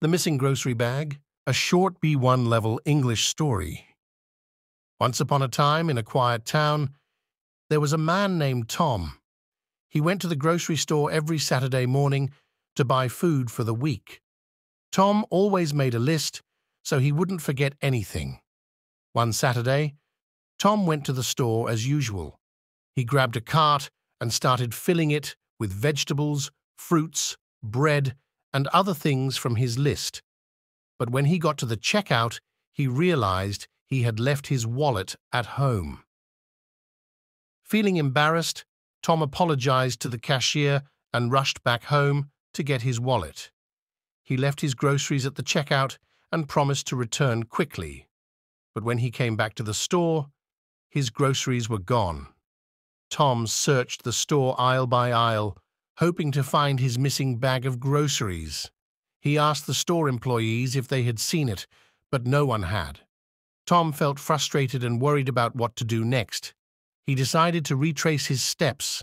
The Missing Grocery Bag, a short B1 level English story. Once upon a time, in a quiet town, there was a man named Tom. He went to the grocery store every Saturday morning to buy food for the week. Tom always made a list so he wouldn't forget anything. One Saturday, Tom went to the store as usual. He grabbed a cart and started filling it with vegetables, fruits, bread, and other things from his list. But when he got to the checkout, he realized he had left his wallet at home. Feeling embarrassed, Tom apologized to the cashier and rushed back home to get his wallet. He left his groceries at the checkout and promised to return quickly. But when he came back to the store, his groceries were gone. Tom searched the store aisle by aisle, hoping to find his missing bag of groceries. He asked the store employees if they had seen it, but no one had. Tom felt frustrated and worried about what to do next. He decided to retrace his steps,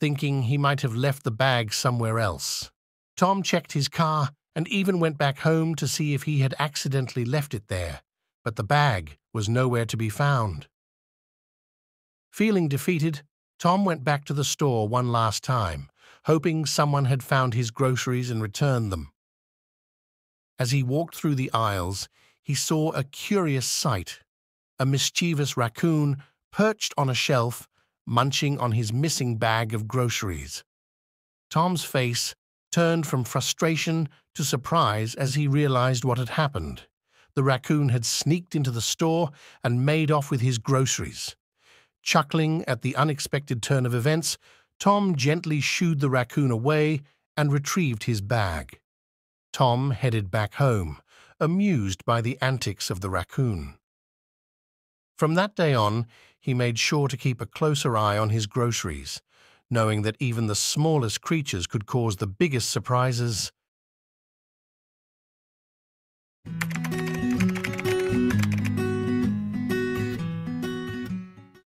thinking he might have left the bag somewhere else. Tom checked his car and even went back home to see if he had accidentally left it there, but the bag was nowhere to be found. Feeling defeated, Tom went back to the store one last time hoping someone had found his groceries and returned them. As he walked through the aisles, he saw a curious sight a mischievous raccoon perched on a shelf, munching on his missing bag of groceries. Tom's face turned from frustration to surprise as he realized what had happened. The raccoon had sneaked into the store and made off with his groceries. Chuckling at the unexpected turn of events, Tom gently shooed the raccoon away and retrieved his bag. Tom headed back home, amused by the antics of the raccoon. From that day on, he made sure to keep a closer eye on his groceries, knowing that even the smallest creatures could cause the biggest surprises.